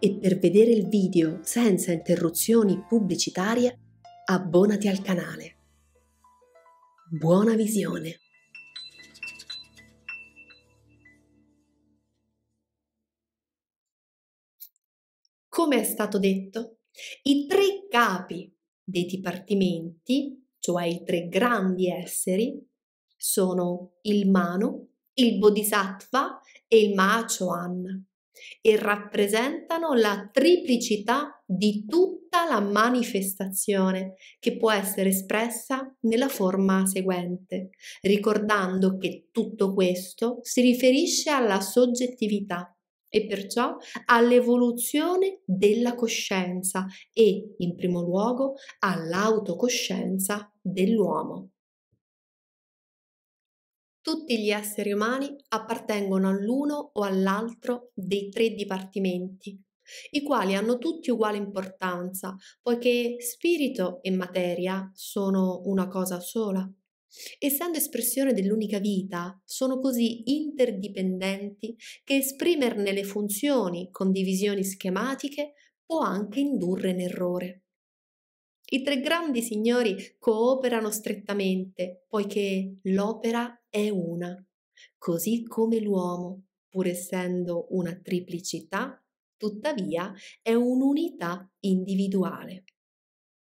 e per vedere il video senza interruzioni pubblicitarie abbonati al canale. Buona visione! Come è stato detto, i tre capi dei dipartimenti, cioè i tre grandi esseri, sono il Mano, il Bodhisattva e il Mahachohan e rappresentano la triplicità di tutta la manifestazione che può essere espressa nella forma seguente, ricordando che tutto questo si riferisce alla soggettività e perciò all'evoluzione della coscienza e, in primo luogo, all'autocoscienza dell'uomo. Tutti gli esseri umani appartengono all'uno o all'altro dei tre dipartimenti, i quali hanno tutti uguale importanza, poiché spirito e materia sono una cosa sola. Essendo espressione dell'unica vita, sono così interdipendenti che esprimerne le funzioni con divisioni schematiche può anche indurre in errore. I tre grandi signori cooperano strettamente, poiché l'opera è una, così come l'uomo, pur essendo una triplicità, tuttavia è un'unità individuale.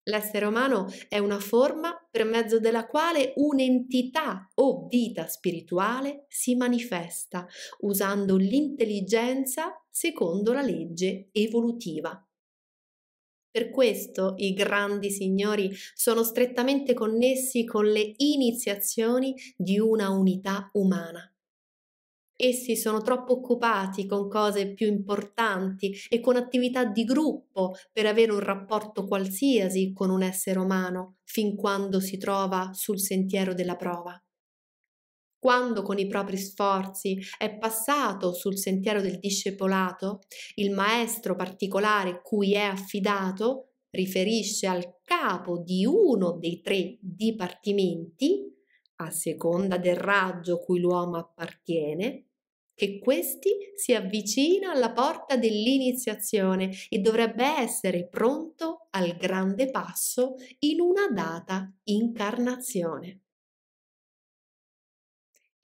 L'essere umano è una forma per mezzo della quale un'entità o vita spirituale si manifesta usando l'intelligenza secondo la legge evolutiva. Per questo i grandi signori sono strettamente connessi con le iniziazioni di una unità umana. Essi sono troppo occupati con cose più importanti e con attività di gruppo per avere un rapporto qualsiasi con un essere umano fin quando si trova sul sentiero della prova quando con i propri sforzi è passato sul sentiero del discepolato, il maestro particolare cui è affidato riferisce al capo di uno dei tre dipartimenti, a seconda del raggio cui l'uomo appartiene, che questi si avvicina alla porta dell'iniziazione e dovrebbe essere pronto al grande passo in una data incarnazione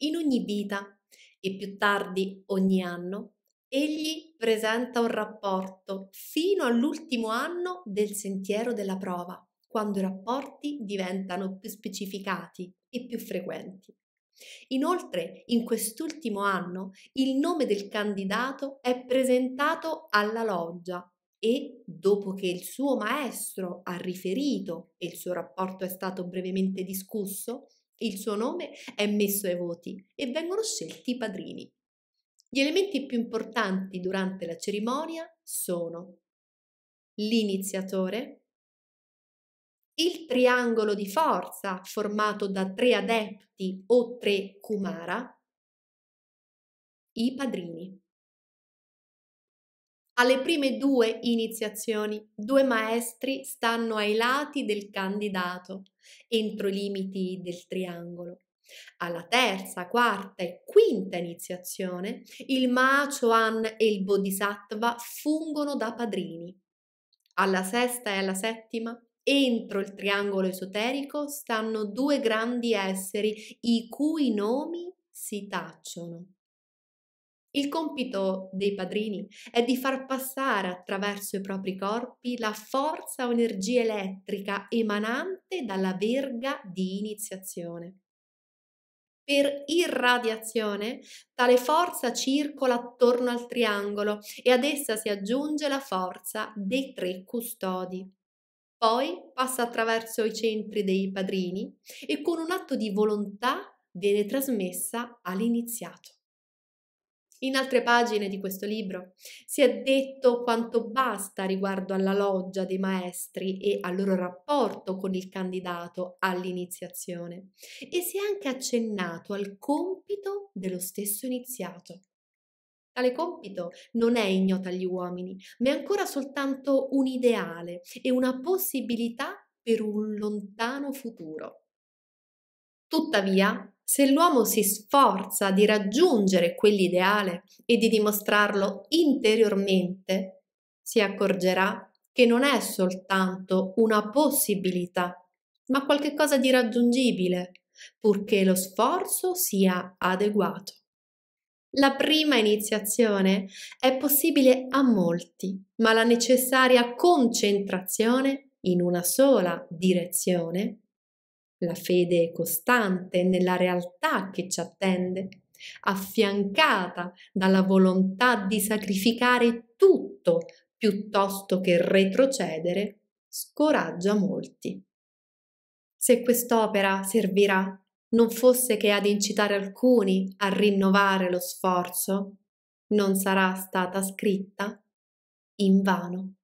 in ogni vita e più tardi ogni anno, egli presenta un rapporto fino all'ultimo anno del sentiero della prova, quando i rapporti diventano più specificati e più frequenti. Inoltre, in quest'ultimo anno, il nome del candidato è presentato alla loggia e, dopo che il suo maestro ha riferito e il suo rapporto è stato brevemente discusso, il suo nome è messo ai voti e vengono scelti i padrini. Gli elementi più importanti durante la cerimonia sono l'iniziatore, il triangolo di forza formato da tre adepti o tre kumara, i padrini. Alle prime due iniziazioni, due maestri stanno ai lati del candidato, entro i limiti del triangolo. Alla terza, quarta e quinta iniziazione, il Mahachohan e il Bodhisattva fungono da padrini. Alla sesta e alla settima, entro il triangolo esoterico, stanno due grandi esseri i cui nomi si tacciono. Il compito dei padrini è di far passare attraverso i propri corpi la forza o energia elettrica emanante dalla verga di iniziazione. Per irradiazione, tale forza circola attorno al triangolo e ad essa si aggiunge la forza dei tre custodi. Poi passa attraverso i centri dei padrini e con un atto di volontà viene trasmessa all'iniziato. In altre pagine di questo libro si è detto quanto basta riguardo alla loggia dei maestri e al loro rapporto con il candidato all'iniziazione e si è anche accennato al compito dello stesso iniziato. Tale compito non è ignoto agli uomini, ma è ancora soltanto un ideale e una possibilità per un lontano futuro. Tuttavia, se l'uomo si sforza di raggiungere quell'ideale e di dimostrarlo interiormente, si accorgerà che non è soltanto una possibilità, ma qualcosa di raggiungibile, purché lo sforzo sia adeguato. La prima iniziazione è possibile a molti, ma la necessaria concentrazione in una sola direzione, la fede costante nella realtà che ci attende, affiancata dalla volontà di sacrificare tutto piuttosto che retrocedere, scoraggia molti. Se quest'opera servirà non fosse che ad incitare alcuni a rinnovare lo sforzo, non sarà stata scritta in vano.